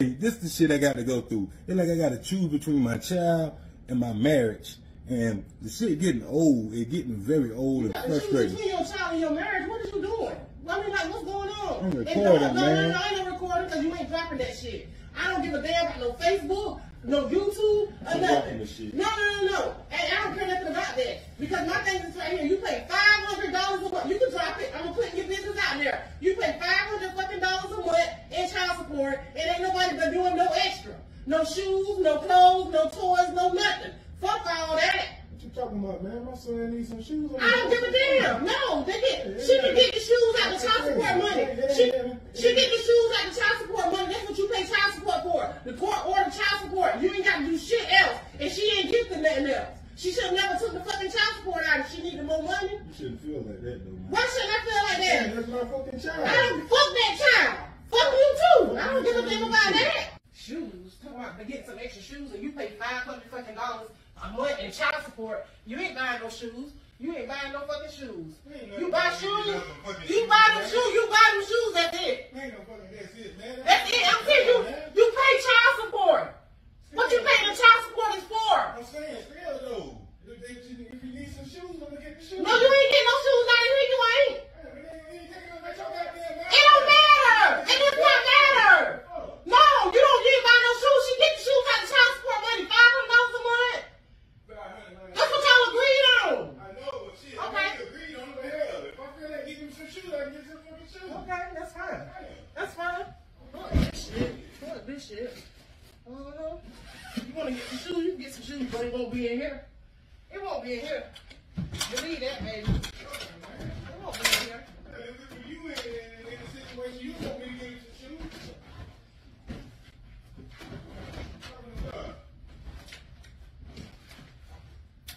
this is the shit I got to go through. It's like I got to choose between my child and my marriage. And the shit getting old. It getting very old and frustrating. Between your child and your marriage, what is you doing? I mean, like, what's going on? I'm recording, no, no, man. No, I ain't no recording because you ain't dropping that shit. I don't give a damn about no Facebook, no YouTube, or nothing. dropping the shit. No, no, no, no. And I don't care nothing about that. Because my thing is right here. You pay $500 a month. You can drop it. I'm going to put your business out there. You pay 500 fucking dollars a month in child support, nobody but doing no extra. No shoes, no clothes, no toys, no nothing. Fuck all that. What you talking about, man? My son needs some shoes. on I don't give a damn. No, they get. She can get the shoes out the child support money. She she get the shoes out the child support money. That's what you pay child support for. The court ordered child support. You ain't got to do shit else, and she ain't gifted nothing else. She should have never took the fucking child support out if she needed more money. You shouldn't feel like that, though, man. Why shouldn't I feel like that? That's my fucking I child. don't fuck that child. Fuck you too. I don't give a damn about that. Shoes. Talk about to get some extra shoes and you pay five hundred fucking dollars a month in child support. You ain't buying no shoes. You ain't buying no fucking shoes. You buy shoes. You buy them shoes. You buy them shoes. That's it. Man, no fucking that's it, man. That's it. I'm saying you. You pay child support. What you paying the child support is for? I'm saying, still though. If, they, if you need some shoes, I'm gonna get the shoes. No, you ain't getting no shoes out of here. You ain't. Man, but they- they ain't taking them at your goddamn mouth. It don't matter. It does not matter. No, you don't need to buy no shoes. She get the shoes out of child support money, five hundred dollars a month. But I heard, man, That's what y'all agreed on. I know, but shit, Okay. we agreed on it, but hell, if I feel like getting some shoes, I can get some fucking shoes. Okay, that's fine. That's fine. Fuck this shit. Shit. Uh-huh. You wanna get some shoes, you can get some shoes, but it won't be in here. It won't be in here. Believe that, baby. It won't be in here. If you in, in, in a situation, you want me to get you some shoes.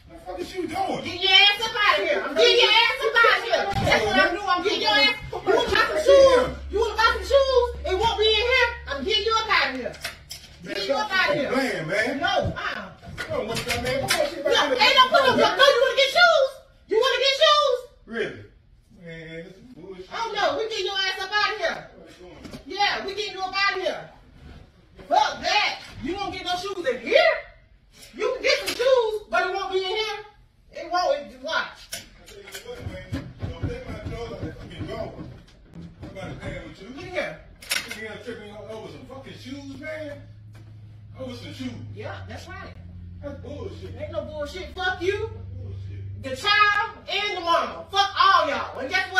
What the fuck is you doing? Get your ass up out of here. I'm getting your ass up out of here. That's what I'm doing. I'm getting your ass. You wanna buy some shoes? You wanna buy some shoes? It won't be in here. I'm getting you up out of here. Getting you up out of here. Playing, man. No, uh-uh. Oh, what's that, man? Come on, shit, No, ain't no put no. No, you wanna get shoes? You wanna get shoes? Really? Man, this is we getting your ass up out of here. Yeah, we getting you up out of here. Fuck that. You won't get no shoes in here. You can get some shoes, but it won't be in here. It won't. It, watch. Tell you what, man. Don't take my clothes off. I'm fucking gone. I'm about to pay with you. Look here. You got tripping over some fucking shoes, man? Over some shoes. Yeah, that's right. That's bullshit. Ain't no bullshit. Fuck you. The child and the mama. Fuck all y'all. And guess what?